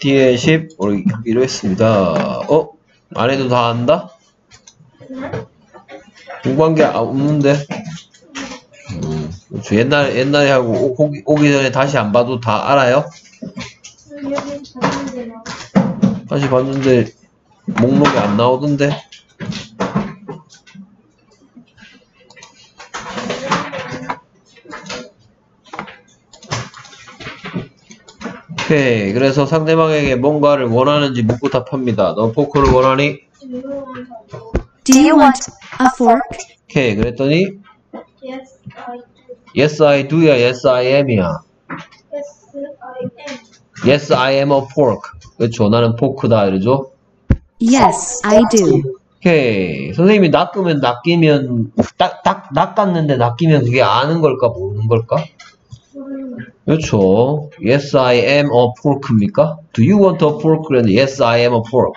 뒤에 10 우리 하기로 했습니다. 어? 안 해도 다 안다? 공부한 게 없는데. 음. 옛날 옛날에 하고 오- 오기, 오기 전에 다시 안 봐도 다 알아요? 다시 봤는데 목록이 안 나오던데. 오케이. 그래서 상대방에게 뭔가를 원하는지 묻고 답합니다. 너 포크를 원하니? Do you want a fork? 오케이. 그랬더니 Yes, I do. yes I do야 yes I am이야. Yes, I am. yes I am a fork. 그렇죠. 나는 포크다 이러죠. Yes, I do. 오케이. 선생님이 낚으면 낚이면 딱, 딱, 낚았는데 낚이면 그게 아는 걸까 모르는 걸까? 음, 그렇죠. Yes, I am a pork입니까? Do you want a pork? 그랬는데 Yes, I am a pork.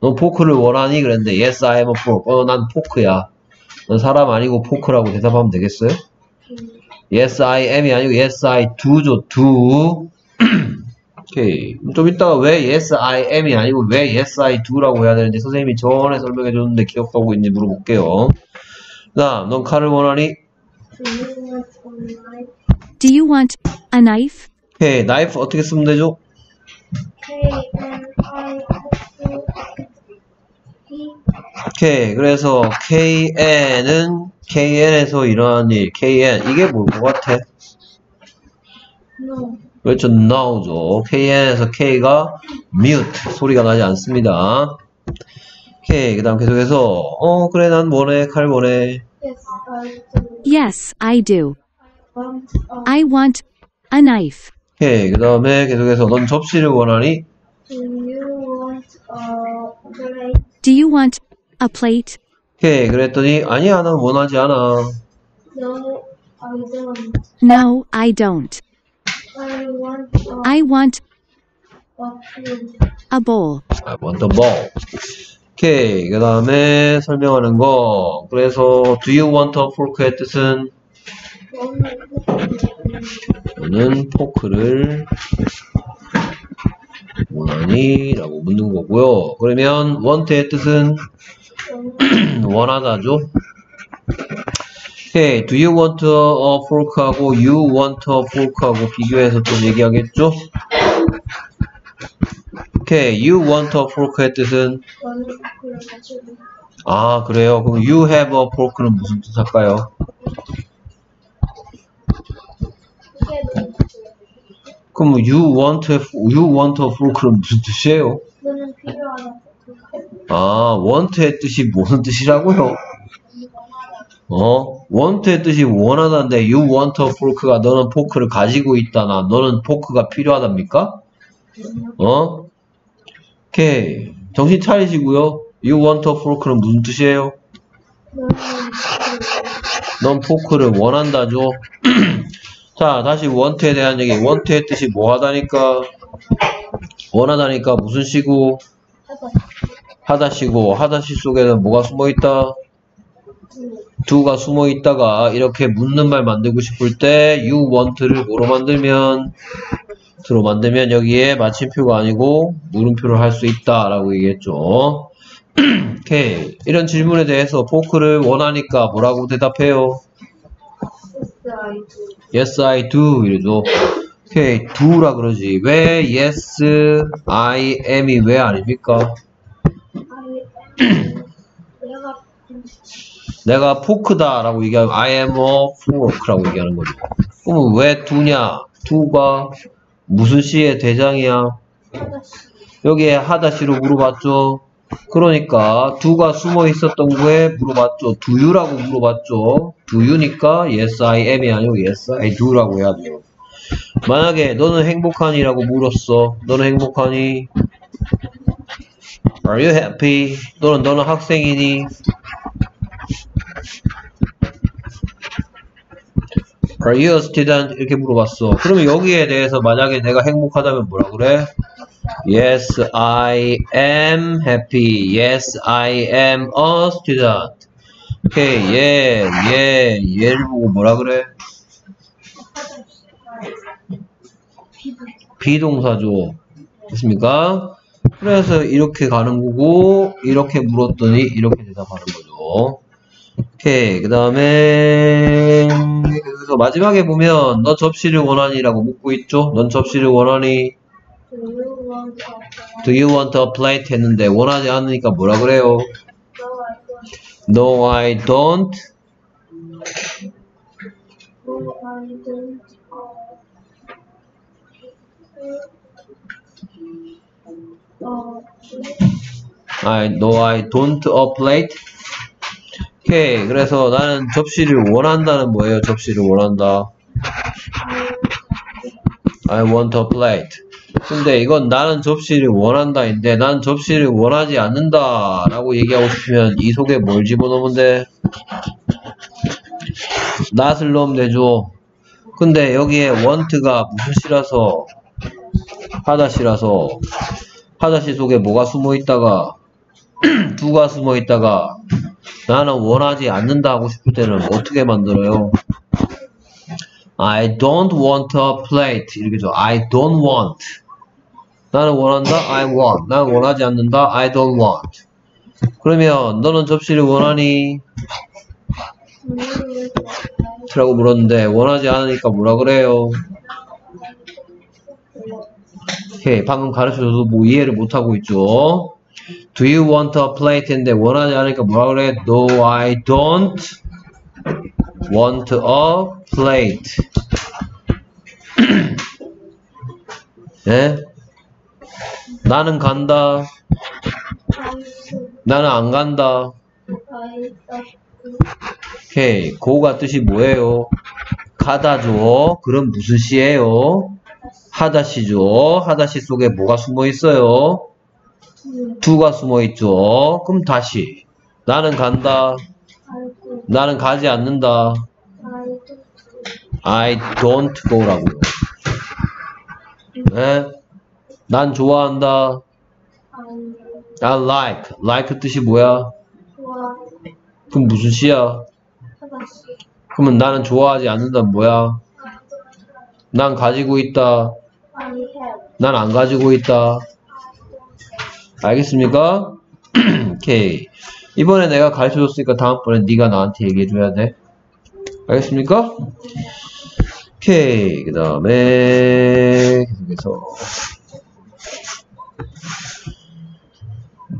넌 포크를 원하니? 그랬는데 Yes, I am a pork. 어, 난 포크야. 넌 사람 아니고 포크라고 대답하면 되겠어요? Yes, I am이 아니고 Yes, I do죠. do. 오케이. 좀 이따가 왜 Yes, I am이 아니고 왜 Yes, I do라고 해야 되는지 선생님이 전에 설명해 줬는데 기억하고 있는지 물어볼게요. 그 다음, 넌 칼을 원하니? Do you want a knife? Want a knife? 오케이. 어떻게 쓰면 되죠? F E. 오케이. 그래서 KN은 KN에서 일어나는 일, KN. 이게 뭘 것 같아? No. 그렇죠. now죠. KN에서 K가 mute. 소리가 나지 않습니다. 오케이. 그 다음 계속해서, 어, 그래, 난 원해. 칼 원해. Yes, I do. I. Want a a knife. 오케이. 그 다음에 계속해서, 넌 접시를 원하니? Do you want a plate? Do you want a plate? 오케이. 그랬더니, 아니야, 난 원하지 않아. No, I don't. No, I don't. I want a, I want a food. a bowl. I want the ball. 오케이. 그 다음에 설명하는 거. 그래서, do you want a fork의 뜻은? 저는 포크를 원하니? 라고 묻는 거고요. 그러면 want의 뜻은 원하다죠. 오케이. do you want a fork하고 you want a fork하고 비교해서 좀 얘기하겠죠? 오케이. you want a fork의 뜻은 아 그래요. 그럼 you have a fork는 무슨 뜻 할까요? 그럼 you want a, you want a fork는 무슨 뜻이에요? 아, want의 뜻이 무슨 뜻이라고요? 어? want의 뜻이 원하다인데 you want a fork가 너는 포크를 가지고 있다나 너는 포크가 필요하답니까? 어? 오케이. 정신 차리시고요. you want a fork는 무슨 뜻이에요? 넌 포크를 원한다죠. 자, 다시 want에 대한 얘기. want의 뜻이 뭐 하다니까? 원하다니까 무슨 시고? 하다. 하다시고 하다시 속에는 뭐가 숨어 있다? do가 숨어 있다가 이렇게 묻는 말 만들고 싶을 때 you want를 뭐로 만들면 들어 만들면 여기에 마침표가 아니고 물음표를 할 수 있다 라고 얘기했죠. 오케이. 이런 질문에 대해서 포크를 원하니까 뭐라고 대답해요? Yes, I do. 이러죠. 오케이. do라 그러지. 왜 yes, I am이 왜 아닙니까? 내가 내가 포크다 라고 얘기하면 I am a fork라고 얘기하는 거죠. 그럼 왜 do냐? do가 무슨 시의 대장이야? 여기에 하다시로 물어봤죠. 그러니까 do가 숨어 있었던 거에 물어봤죠. you라고 물어봤죠. you니까 yes I am이 아니고 yes I do라고 해야죠. 만약에 너는 행복하니라고 물었어. 너는 행복하니? Are you happy? 너는 너는 학생이니? Are you a student? 이렇게 물어봤어. 그러면 여기에 대해서 만약에 내가 행복하다면 뭐라 그래? Yes, I am happy. Yes, I am a student. 오케이, 예, 예, 얘를 보고 뭐라 그래? 비동사죠. 됐습니까? 그래서 이렇게 가는 거고 이렇게 물었더니 이렇게 대답하는 거죠. 오케이 그 다음에 그래서 마지막에 보면 너 접시를 원하니라고 묻고 있죠. 넌 접시를 원하니 Do you want a plate 했는데 원하지 않으니까 뭐라 그래요? No, I don't. No I don't I. Uh, no I don't a plate 오케이 그래서 나는 접시를 원한다는 뭐예요? 접시를 원한다 I want a plate 근데 이건 나는 접시를 원한다인데 난 접시를 원하지 않는다 라고 얘기하고 싶으면 이 속에 뭘 집어넣으면 돼? not을 넣으면 되죠 근데 여기에 want가 무슨 시라서? 하다시라서. 하다시 속에 뭐가 숨어 있다가? 두가 숨어 있다가? 나는 원하지 않는다 하고 싶을 때는 어떻게 만들어요? I don't want a plate. 이렇게죠. I don't want 나는 원한다. I want 나는 원하지 않는다. I don't want 그러면 너는 접시를 원하니? 라고 물었는데 원하지 않으니까 뭐라 그래요? 오케이 방금 가르쳐줘도 뭐 이해를 못하고 있죠 Do you want a plate인데 원하지 않으니까 뭐라 그래? No I don't want a plate 예? 나는 간다. 나는 안 간다. 오케이 고가 뜻이 뭐예요? 가다죠 그럼 무슨 시예요? 하다시죠 하다시 속에 뭐가 숨어 있어요? 두가 숨어 있죠 그럼 다시 나는 간다. 나는 가지 않는다 I don't. Go라고요 네? 난 좋아한다 I like like 뜻이 뭐야? 그럼 무슨 시야? 그러면 나는 좋아하지 않는다 뭐야? 난 가지고 있다. 난 안 가지고 있다. 알겠습니까? 오케이. 이번에 내가 가르쳐 줬으니까 다음번에 네가 나한테 얘기해 줘야 돼. 알겠습니까? 오케이. 그 다음에 계속해서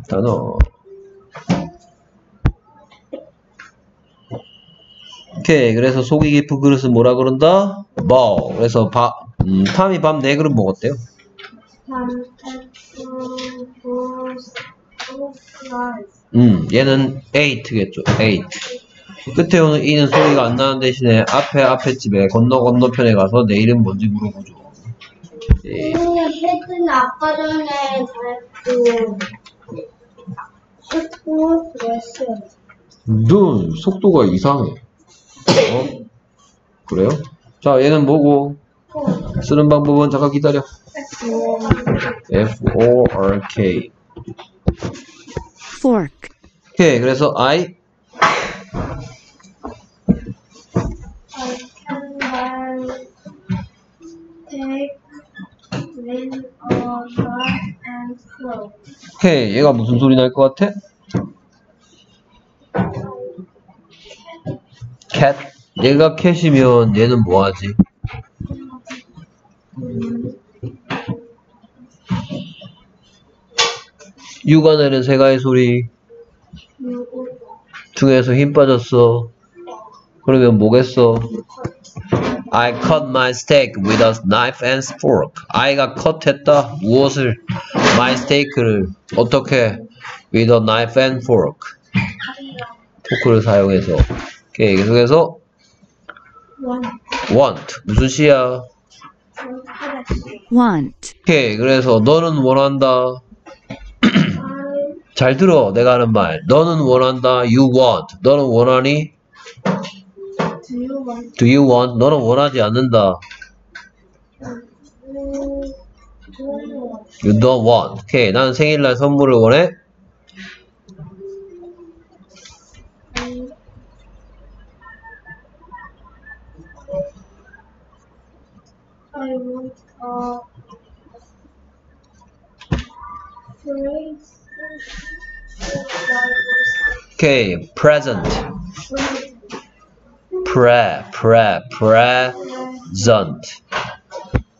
단어 오케이. 그래서 속이 깊은 그릇은 뭐라 그런다? 뭐. 그래서 밥, 음, 탐이 밥네 그릇 먹었대요. 음, 얘는 8겠죠. 8. 끝에 오는 이는 소리가 안 나는 대신에 앞에 앞에 집에 건너 건너편에 가서 내 이름 뭔지 물어보죠. 잘했고 눈 속도가 이상해. 어? 그래요? 자, 얘는 뭐고? 쓰는 방법은 잠깐 기다려. F O R K. fork, 오케이. 그래서 I I can buy take with a knife and fork. 오케이. 얘가 무슨 소리 날 것 같아? Cat. 얘가 캣이면 얘는 뭐 하지? 유가 내는 새가의 소리 중에서 힘 빠졌어. 그러면 뭐겠어? I cut my steak with a knife and fork. I가 컷했다. 무엇을? My steak를 어떻게? With a knife and fork. 포크를 사용해서. 오케이. 계속해서 원 want. 무슨 시야? want, 오케이. 그래서 너는 원한다. 잘 들어. 내가 하는 말. 너는 원한다. You want. 너는 원하니? do you want Do you want? 너는 원하지 않는다. You don't want. 오케이. 나는 생일날 선물을 원해. A Praise. 오케이. present. pre, pre, present.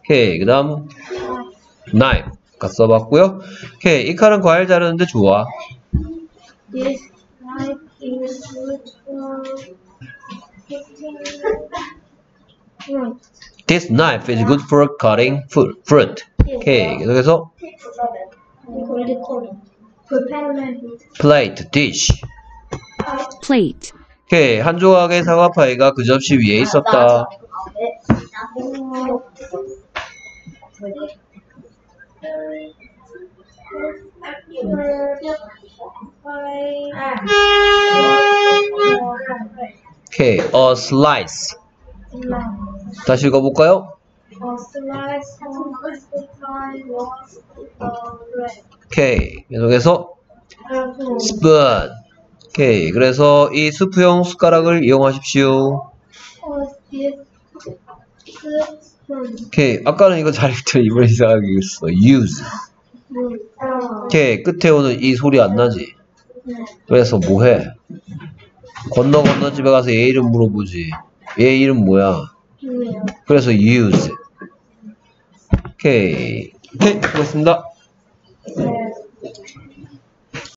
오케이. 그 다음, knife. 써봤고요. 오케이. 이 칼은 과일 자르는데 좋아. This knife is good for cutting fruit. This knife is good for cutting fu- fruit. 오케이. 그래서 Preparing plate, dish. plate, 오케이. 한 조각의 사과 파이가 그 접시 위에 있었다. 오케이. a slice. 다시 읽어볼까요? 오케이. 계속해서 spoon. 오케이. 그래서 이 스프용 숟가락을 이용하십시오. 오케이. 아까는 이거 잘 읽더니 이번에 이상하게 읽었어. use. 오케이. 끝에 오는 이 소리 안 나지? 그래서 뭐해? 건너 건너 집에 가서 얘 이름 물어보지. 얘 이름 뭐야? 그래서 use. 오케이. 오케이. 수고했습니다.